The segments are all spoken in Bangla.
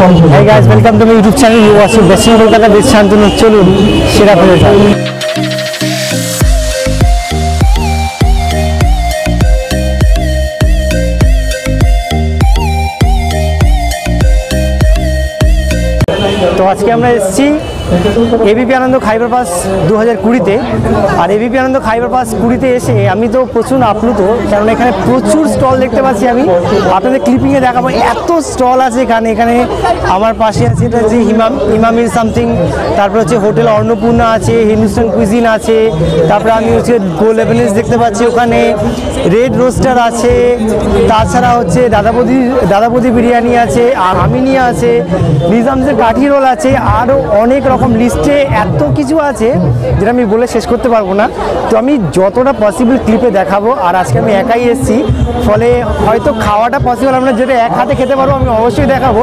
Hey guys, welcome to my YouTube channel. You watching Best in Kolkata with Shantanu. চলুন সেরা করে যাই তো আজকে আমরা এসেছি এবিপি আনন্দ খাইবার পাস দু হাজার কুড়িতে। আর এবিপি আনন্দ খাইবার পাস কুড়িতে এসে আমি তো প্রচুর আপ্লুত, কারণ এখানে প্রচুর স্টল দেখতে পাচ্ছি আমি। আপনাদের ক্লিপিংয়ে দেখাবো, এত স্টল আছে এখানে। এখানে আমার পাশে আছে এটা যে হিমাম ইমামির সামথিং তারপর হচ্ছে হোটেল অন্নপূর্ণা আছে, হিন্দুস্তান কুইজিন আছে, তারপরে আমি হচ্ছে গো লেভেলিস দেখতে পাচ্ছি ওখানে রেড রোস্টার আছে, তাছাড়া হচ্ছে দাদাবদি দাদাবদি বিরিয়ানি আছে, আর আমিনিয়া আছে নিজামসের কাঠি রোল আছে আরও অনেক রকম লিস্টে এত কিছু আছে যেটা আমি বলে শেষ করতে পারব না। তো আমি যতটা পসিবল ক্লিপে দেখাবো, আর আজকে আমি একাই এসেছি। ফলে হয়তো খাওয়াটা পসিবল আমরা যেটা এক হাতে খেতে পারব, আমি অবশ্যই দেখাবো।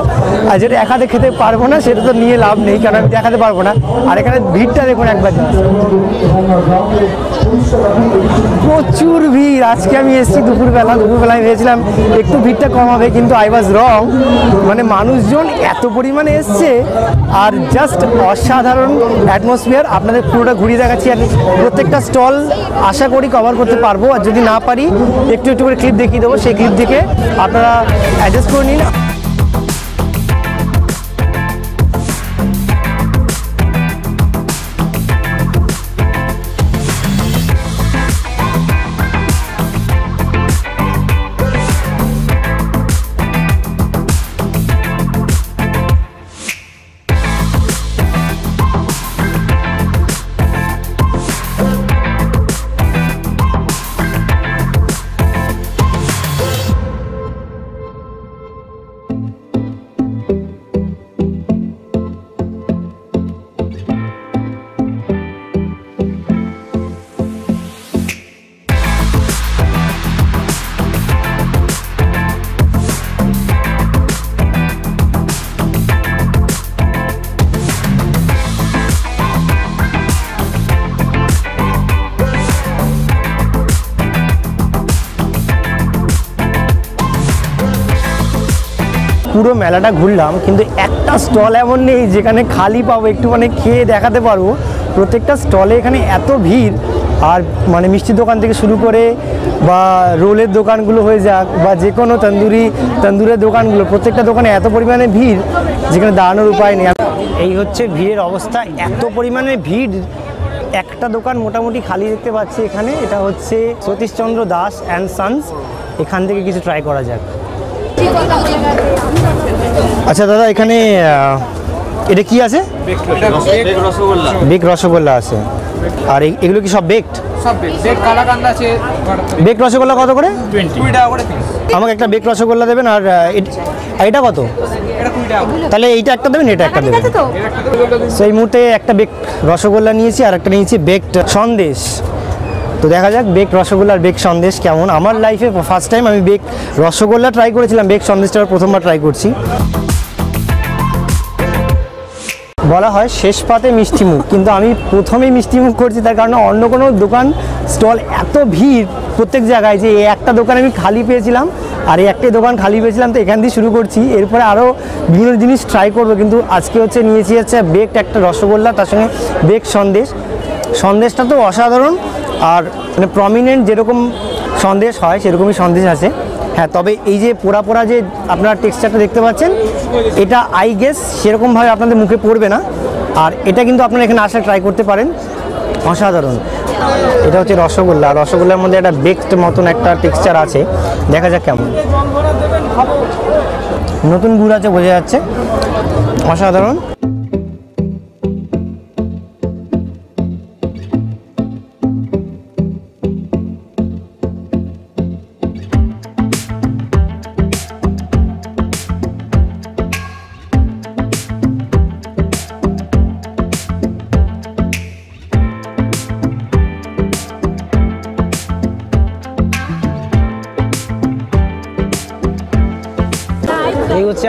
আর যেটা এক হাতে খেতে পারব না, সেটা তো নিয়ে লাভ নেই, কারণ আমি দেখাতে পারব না। আর এখানে ভিড়টা দেখুন একবার। প্রচুর ভিড়। আজকে আমি এসেছি দুপুরবেলা দুপুরবেলা আমি ভেবেছিলাম একটু ভিড়টা কম হবে, কিন্তু আই ওয়াজ রং মানে মানুষজন এত পরিমাণে এসছে, আর জাস্ট অসাধারণ অ্যাটমসফিয়ার আপনাদের পুরোটা ঘুরিয়ে দেখাচ্ছি। আর প্রত্যেকটা স্টল আশা করি কভার করতে পারব। আর যদি না পারি, একটু একটু করে ক্লিপ দেখিয়ে দেবো। সেই ক্লিপ দেখে আপনারা অ্যাডজাস্ট করে নিন। পুরো মেলাটা ঘুরলাম, কিন্তু একটা স্টল এমন নেই যেখানে খালি পাবো একটু মানে খেয়ে দেখাতে পারব। প্রত্যেকটা স্টলে এখানে এত ভিড়, আর মানে মিষ্টির দোকান থেকে শুরু করে বা রোলের দোকানগুলো হয়ে যাক বা যে কোনো তন্দুরি, তন্দুরের দোকানগুলো, প্রত্যেকটা দোকানে এত পরিমাণে ভিড় যেখানে দাঁড়ানোর উপায় নেই। এই হচ্ছে ভিড়ের অবস্থা, এত পরিমাণে ভিড়, একটা দোকান মোটামুটি খালি দেখতে পাচ্ছি এখানে, এটা হচ্ছে সতীশচন্দ্র দাস অ্যান্ড সানস এখান থেকে কিছু ট্রাই করা যাক। আচ্ছা দাদা এখানে এটা কি আছে? বেক রসগোল্লা আছে। আর এই- এগুলো কি সব বেকড সব বেগ কালাকান্দ আছে বেক রসগোল্লা কত করে? কুড়ি টাকা করে আমাকে একটা বেক রসগোল্লা দেবেন আর এটা কত? এটা কুড়ি টাকা তাহলে এইটা একটা দেবেন এটা একটা দেবেন। তো। এই মুহূর্তে একটা বেক রসগোল্লা নিয়েছি আর একটা নিয়েছি বেকড সন্দেশ। তো দেখা যাক বেক রসগোল্লা আর বেক সন্দেশ কেমন। আমার লাইফে ফার্স্ট টাইম আমি বেক রসগোল্লা ট্রাই করেছিলাম বেক সন্দেশটা প্রথমবার ট্রাই করছি। বলা হয় শেষ পাতে মিষ্টি মুখ। কিন্তু আমি প্রথমেই মিষ্টি মুখ করছি, তার কারণে অন্য কোনো দোকান, স্টল এত ভিড় প্রত্যেক জায়গায় যে একটা দোকান আমি খালি পেয়েছিলাম আর এই একটাই দোকান খালি পেয়েছিলাম, তো এখান দিয়ে শুরু করছি। এরপরে আরও বিভিন্ন জিনিস ট্রাই করব, কিন্তু আজকে হচ্ছে নিয়েছি হচ্ছে বেকড একটা রসগোল্লা, তার সঙ্গে বেক সন্দেশ। সন্দেশটা তো অসাধারণ আর মানে প্রমিনেন্ট যেরকম সন্দেশ হয়, সেরকমই সন্দেশ আছে। হ্যাঁ তবে এই যে পোড়া পোড়া যে আপনারা টেক্সচারটা দেখতে পাচ্ছেন, এটা আই গেস সেরকমভাবে আপনাদের মুখে পড়বে না। আর এটা কিন্তু আপনারা এখানে আসা ট্রাই করতে পারেন। অসাধারণ। এটা হচ্ছে রসগোল্লা। রসগোল্লার মধ্যে একটা বেকড মতন একটা টেক্সচার আছে। দেখা যাক কেমন। নতুন গুড় আছে, বোঝা যাচ্ছে। অসাধারণ।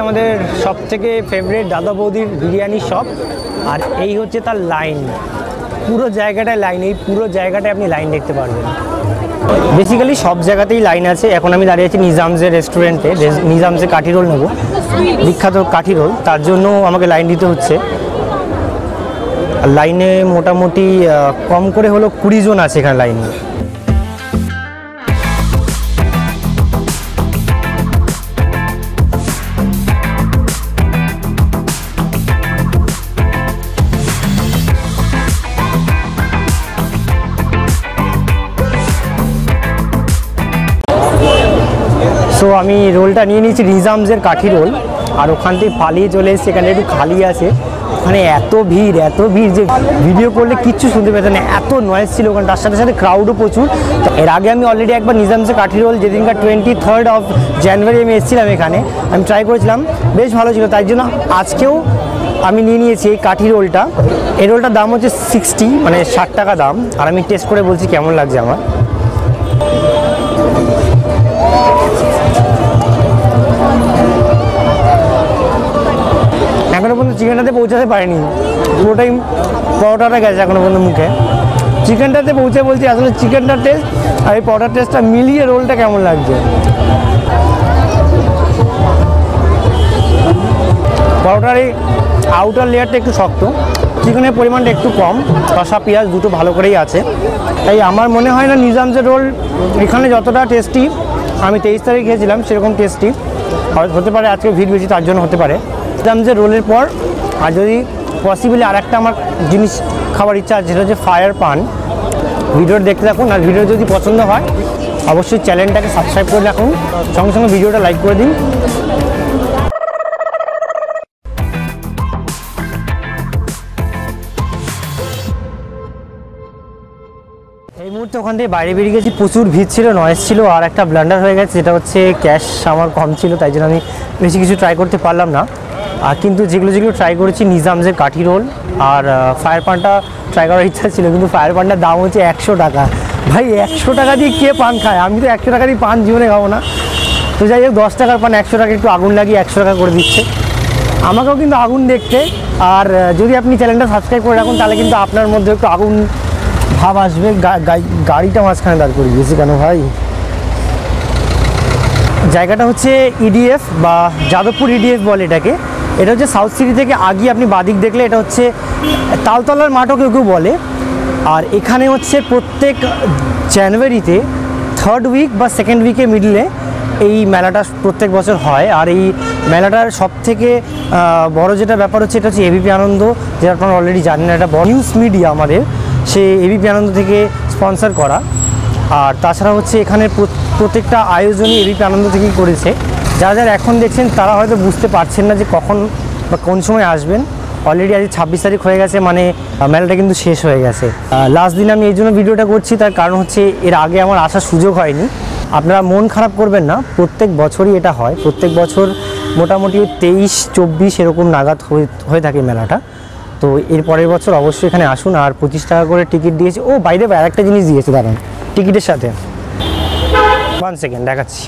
আমাদের সব থেকে ফেভারিট দাদা বৌদির বিরিয়ানি শপ আর এই হচ্ছে তার লাইন পুরো জায়গাটায় লাইন এই পুরো জায়গাটায় আপনি লাইন দেখতে পারবেন। বেসিক্যালি সব জায়গাতেই লাইন আছে। এখন আমি দাঁড়িয়ে আছি নিজামসের রেস্টুরেন্টে নিজামসে কাঠি রোল নেব। বিখ্যাত কাঠি রোল তার জন্য আমাকে লাইন দিতে হচ্ছে। লাইনে মোটামুটি কম করে হলো কুড়ি জন আছে এখানে লাইনে আমি রোলটা নিয়ে নিয়েছি রিজামসের কাঠি রোল। আর ওখান থেকে পালিয়ে চলে এসেছি, এখানে একটু খালি আছে। ওখানে এত ভিড় এত ভিড় যে ভিডিও করলে কিচ্ছু শুনতে পেতেন না। এত নয়েজ ছিল ওখানে, তার সাথে সাথে ক্রাউডও প্রচুর। এর আগে আমি অলরেডি একবার নিজামসের কাঠি রোল, যেদিনকার টোয়েন্টি থার্ড অফ জানুয়ারি আমি এসেছিলাম এখানে, আমি ট্রাই করেছিলাম, বেশ ভালো ছিল। তাই জন্য আজকেও আমি নিয়ে নিয়েছি এই কাঠি রোলটা। এই রোলটার দাম হচ্ছে সিক্সটি মানে ষাট টাকা দাম। আর আমি টেস্ট করে বলছি কেমন লাগছে আমার। চিকেনটাতে পৌঁছাতে পারিনি। পুরোটাই পরোটাটা গেছে এখনও পর্যন্ত মুখে। চিকেনটাতে পৌঁছে বলছি, আসলে চিকেনটার টেস্ট আর এই পরোটার টেস্টটা মিলিয়ে রোলটা কেমন লাগছে? পরোটার এই আউটার লেয়ারটা একটু শক্ত, চিকেনের পরিমাণটা একটু কম, কষা, পেঁয়াজ দুটো ভালো করেই আছে। তাই আমার মনে হয় না নিজামসের রোল এখানে যতটা টেস্টি আমি তেইশ তারিখ খেয়েছিলাম, সেরকম টেস্টি হতে পারে আজকে ভিড় বেশি, তার জন্য হতে পারে। নিজামসের রোলের পর, আর যদি পসিবলি আর একটা আমার জিনিস খাবার ইচ্ছা আছে, সেটা হচ্ছে ফায়ার পান ভিডিওটা দেখতে থাকুন, আর ভিডিও যদি পছন্দ হয়, অবশ্যই চ্যানেলটাকে সাবস্ক্রাইব করে রাখুন। সঙ্গে সঙ্গে ভিডিওটা লাইক করে দিন। এই মুহূর্তে ওখান থেকে বাইরে বেরিয়ে গেছি। প্রচুর ভিড় ছিল নয়েজ ছিল, আর একটা ব্লান্ডার হয়ে গেছে যেটা হচ্ছে ক্যাশ আমার কম ছিল, তাই জন্য আমি বেশি কিছু ট্রাই করতে পারলাম না। কিন্তু যেগুলো যেগুলো ট্রাই করেছি নিজামসের কাঠি রোল আর ফায়ার পানটা ট্রাই করার ইচ্ছা ছিল, কিন্তু ফায়ার পানটার দাম হচ্ছে একশো টাকা। ভাই, একশো টাকা দিয়ে কে পান খায়? আমি তো একশো টাকা দিয়ে পান জীবনে খাব না। তো যাই হোক, দশ টাকার পান, একশো টাকা একটু আগুন লাগিয়ে একশো টাকা করে দিচ্ছে। আমাকেও কিন্তু আগুন দেখতে। আর যদি আপনি চ্যানেলটা সাবস্ক্রাইব করে রাখুন, তাহলে কিন্তু আপনার মধ্যে একটু আগুন ভাব আসবে। গাড়িটা মাঝখানে দাঁড় করে দিয়েছি কেন ভাই? জায়গাটা হচ্ছে ইডিএফ বা যাদবপুর ইডিএফ বলে এটাকে। এটা হচ্ছে সাউথ সিটি থেকে আগিয়ে আপনি বাদিক দেখলে এটা হচ্ছে তালতলার মাঠও কেউ কেউ বলে। আর এখানে হচ্ছে প্রত্যেক জানুয়ারিতে থার্ড উইক বা সেকেন্ড উইকে মিডলে এই মেলাটা প্রত্যেক বছর হয়। আর এই মেলাটার সব থেকে বড় যেটা ব্যাপার হচ্ছে এটা হচ্ছে এবিপি আনন্দ, যেটা আপনারা অলরেডি জানেন, এটা নিউজ মিডিয়া আমাদের। সে এবিপি আনন্দ থেকে স্পন্সার করা। আর তাছাড়া হচ্ছে এখানে প্র- প্রত্যেকটা আয়োজনই এবিপি আনন্দ থেকেই করেছে। যারা যারা এখন দেখছেন, তারা হয়তো বুঝতে পারছেন না যে কখন বা কোন সময় আসবেন। অলরেডি আজ ছাব্বিশ তারিখ হয়ে গেছে মানে মেলাটা কিন্তু শেষ হয়ে গেছে। লাস্ট দিন আমি এই জন্য ভিডিওটা করছি, তার কারণ হচ্ছে এর আগে আমার আসার সুযোগ হয়নি। আপনারা মন খারাপ করবেন না, প্রত্যেক বছরই এটা হয়। প্রত্যেক বছর মোটামুটি তেইশ, চব্বিশ এরকম নাগাদ হয়ে থাকে মেলাটা। তো এর পরের বছর অবশ্যই এখানে আসুন, আর পঁচিশ টাকা করে টিকিট দিয়েছে। ও বাইরে আর একটা জিনিস দিয়েছে, দাঁড়ান। টিকিটের সাথে। ওয়ান সেকেন্ড দেখাচ্ছি।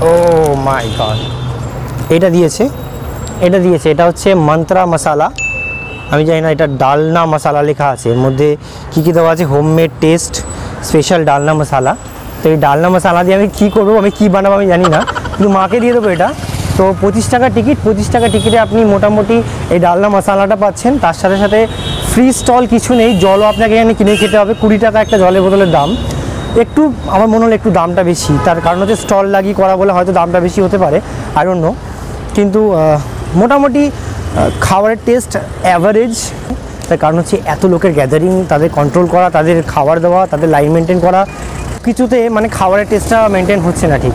Oh my god. এটা দিয়েছে? এটা দিয়েছে। এটা হচ্ছে মন্ত্রা মশালা। আমি জানি না, এটা ডালনা মশালা লেখা আছে। এর মধ্যে কী কী দেওয়া আছে? Homemade taste, special dalna masala. তো এই ডালনা মশালা দিয়ে আমি কী করব, আমি কী বানাবো আমি জানি না। কিন্তু মাকে দিয়ে দেবো এটা। তো পঁচিশ টাকা টিকিট পঁচিশ টাকা টিকিটে আপনি মোটামুটি এই ডালনা মশালাটা পাচ্ছেন। তার সাথে সাথে ফ্রি স্টল কিছু নেই। জলও আপনাকে এখানে কিনে খেতে হবে। কুড়ি টাকা একটা জলের বোতলের দাম। একটু, আমার মনে হলো একটু দামটা বেশি। তার কারণ হচ্ছে স্টল লাগিয়ে করা বলে হয়তো দামটা বেশি হতে পারে। আর অন্য কিন্তু মোটামুটি খাবারের টেস্ট অ্যাভারেজ তার কারণ হচ্ছে এত লোকের গ্যাদারিং তাদের কন্ট্রোল করা, তাদের খাবার দেওয়া, তাদের লাইন মেনটেন করা। কিছুতে মানে খাবারের টেস্টটা মেনটেন হচ্ছে না ঠিক।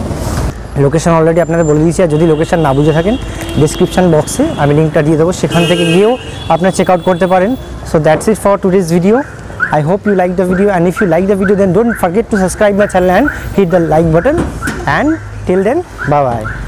লোকেশন অলরেডি আপনাদের বলে দিয়েছি, আর যদি লোকেশান না বুঝে থাকেন ডিসক্রিপশন বক্সে আমি লিঙ্কটা দিয়ে দেবো। সেখান থেকে গিয়েও আপনারা চেক আউট করতে পারেন। So that's it for today's video I hope you like the video and if you like the video then don't forget to subscribe my channel and hit the like button. And till then bye bye